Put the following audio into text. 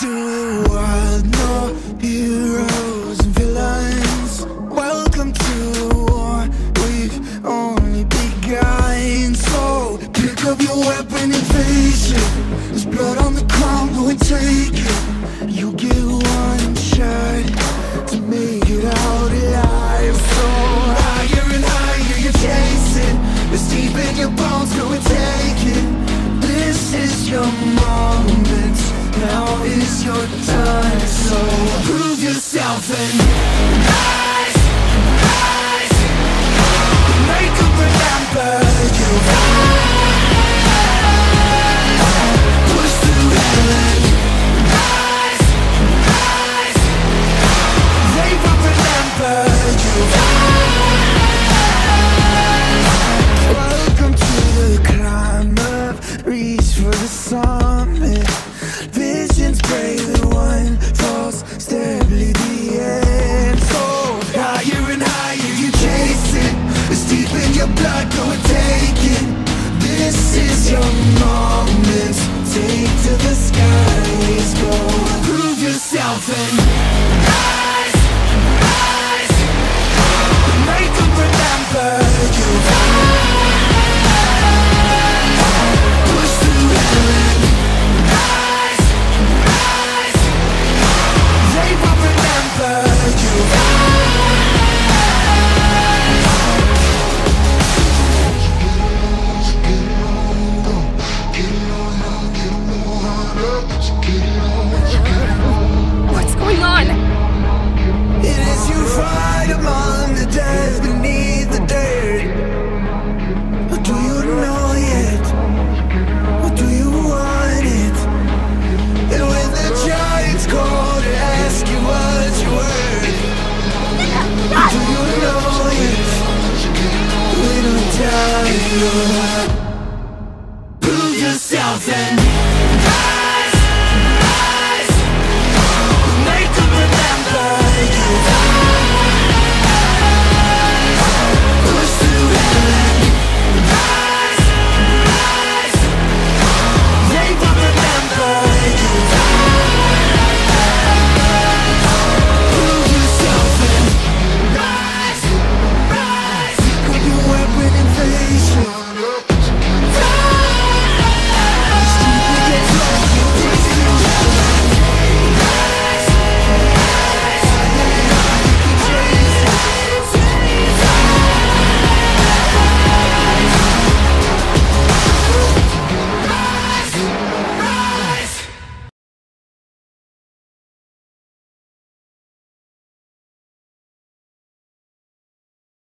to the wild, no heroes and villains. Welcome to war, we've only begun. So pick up your weapon and face it. There's blood on the ground, go and take it. You get one shot to make it out alive. So higher and higher you're chasing. It's deep in your bones, go and take it. This is your is your time. So prove yourself and rise, rise. Remember you. Push through rise, rise. They will remember you. Welcome to the climb up, reach for the summit. Visions pray that one false falls terribly the end. So higher and higher you chase it. It's deep in your blood, go and take it. This is your moment. Take to the skies, go prove yourself and. you Prove yourself and